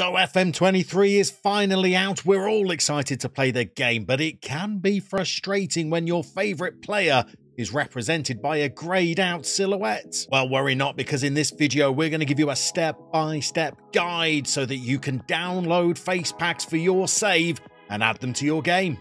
So FM23 is finally out. We're all excited to play the game, but it can be frustrating when your favourite player is represented by a greyed out silhouette. Well, worry not because in this video we're going to give you a step-by-step -step guide so that you can download face packs for your save and add them to your game.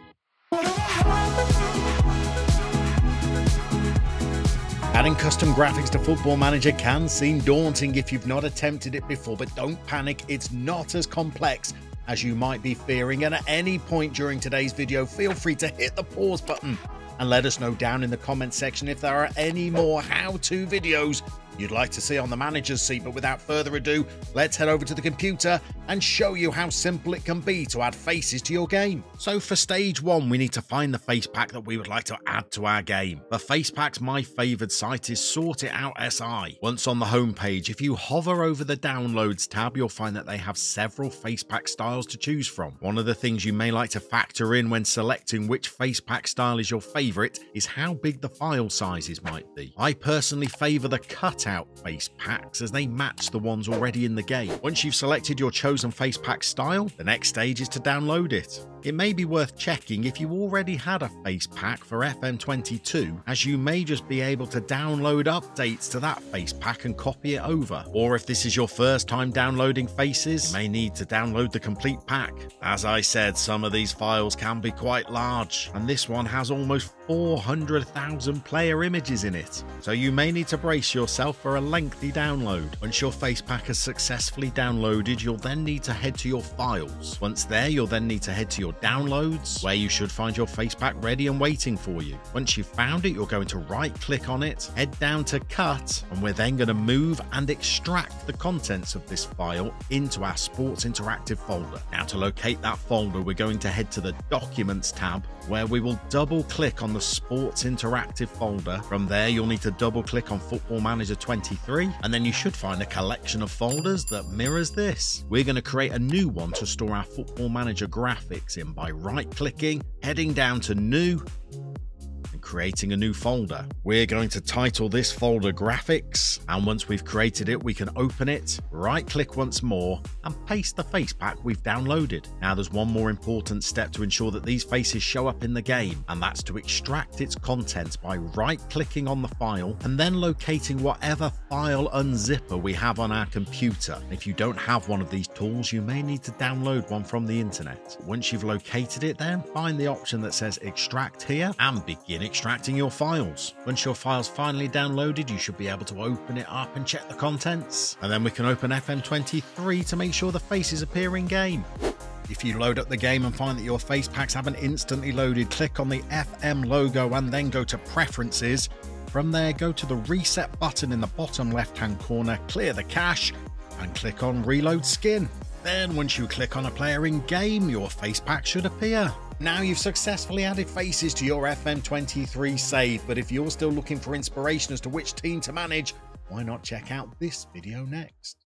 Adding custom graphics to Football Manager can seem daunting if you've not attempted it before, but don't panic, it's not as complex as you might be fearing. And at any point during today's video, feel free to hit the pause button and let us know down in the comment section if there are any more how-to videos you'd like to see on the manager's seat. But without further ado, let's head over to the computer and show you how simple it can be to add faces to your game. So for stage one, we need to find the face pack that we would like to add to our game. The face packs, my favoured site is Sort It Out SI. Once on the homepage, if you hover over the downloads tab, you'll find that they have several face pack styles to choose from. One of the things you may like to factor in when selecting which face pack style is your favourite is how big the file sizes might be. I personally favour the cutout face packs as they match the ones already in the game. Once you've selected your chosen face pack style, the next stage is to download it. It may be worth checking if you already had a face pack for FM22, as you may just be able to download updates to that face pack and copy it over. Or if this is your first time downloading faces, you may need to download the complete pack. As I said, some of these files can be quite large, and this one has almost 400,000 player images in it, so you may need to brace yourself for a lengthy download. Once your face pack has successfully downloaded, you'll then need to head to your files. Once there, you'll then need to head to your downloads, where you should find your face pack ready and waiting for you. Once you've found it, you're going to right click on it, head down to cut, and we're then going to move and extract the contents of this file into our Sports Interactive folder. Now to locate that folder, we're going to head to the Documents tab, where we will double click on the Sports Interactive folder. From there, you'll need to double click on Football Manager 23, and then you should find a collection of folders that mirrors this. We're going to create a new one to store our Football Manager graphics in by right clicking, heading down to New, creating a new folder. We're going to title this folder graphics, and once we've created it, we can open it, right click once more, and paste the face pack we've downloaded. Now there's one more important step to ensure that these faces show up in the game, and that's to extract its contents by right clicking on the file and then locating whatever file unzipper we have on our computer. If you don't have one of these tools, you may need to download one from the internet. Once you've located it, then find the option that says extract here and begin extracting extracting your files. Once your file's finally downloaded, you should be able to open it up and check the contents. And then we can open FM23 to make sure the faces appear in game. If you load up the game and find that your face packs haven't instantly loaded, click on the FM logo and then go to Preferences. From there, go to the Reset button in the bottom left hand corner, clear the cache, and click on Reload Skin. Then, once you click on a player in game, your face pack should appear. Now you've successfully added faces to your FM23 save, but if you're still looking for inspiration as to which team to manage, why not check out this video next?